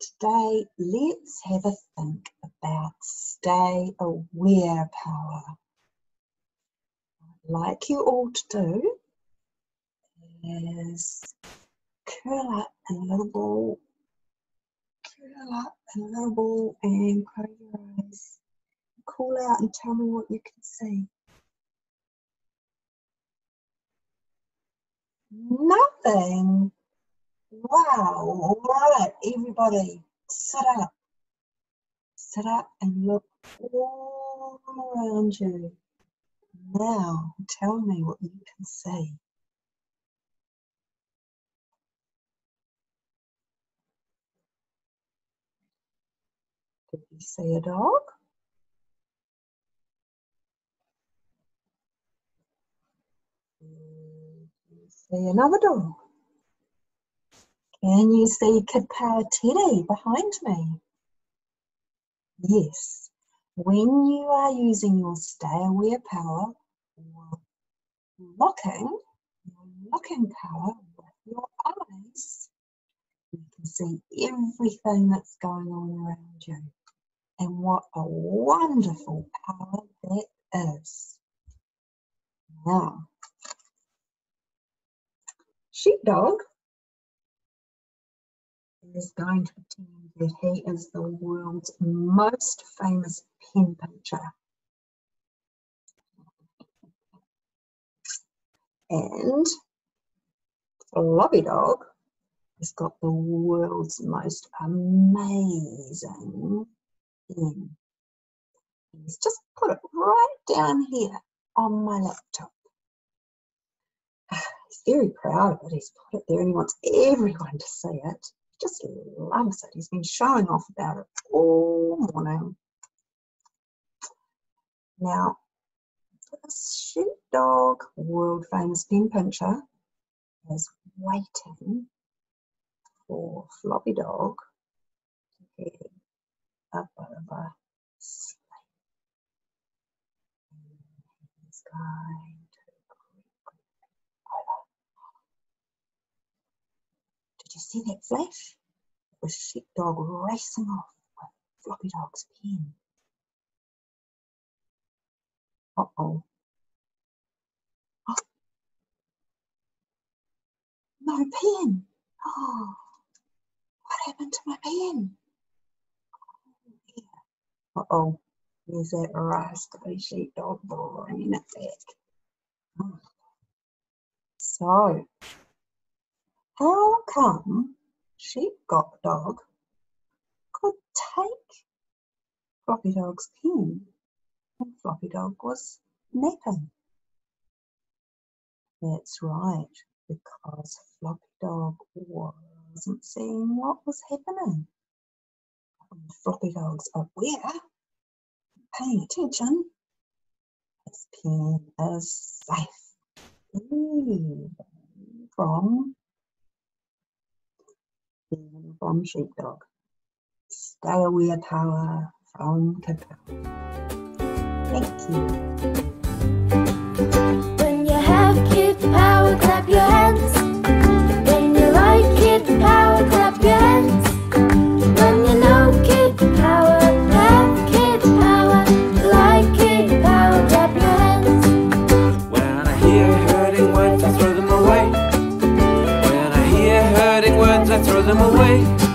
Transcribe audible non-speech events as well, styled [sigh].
stay, let's have a think about stay aware power. I'd Like you all to do is curl up in a little ball, curl up in a little ball and close your eyes. Call out and tell me what you can see. Nothing. Wow. All right, everybody, sit up. Sit up and look all around you. Now, tell me what you can see. Did you see a dog? see another dog? Can you see Kidpower Teddy behind me? Yes. When you are using your stay aware power or looking, your looking power with your eyes, you can see everything that's going on around you. And what a wonderful power that is. Now, sheepdog is going to pretend that he is the world's most famous pen painter. And Floppy Dog has got the world's most amazing pen. He's just put it right down here on my laptop [sighs] He's very proud of it. He's put it there and he wants everyone to see it. Just loves it. He's been showing off about it all morning. Now, this sheepdog, world famous pen pincher, is waiting for Floppy Dog to head up over sleep. He's going Did you see that flash? It was Sheepdog racing off with Floppy Dog's pen. Uh-oh. Oh. No pen. Oh, what happened to my pen? Uh-oh. There's that rascally sheepdog bringing it back. Hmm. So, how come Sheepdog could take Floppy Dog's pen when Floppy Dog was napping? That's right, because Floppy Dog wasn't seeing what was happening. When Floppy Dog's aware, paying attention, his pen is safe. Even from from Sheepdog. Stay power from Cacao. Thank you. them away.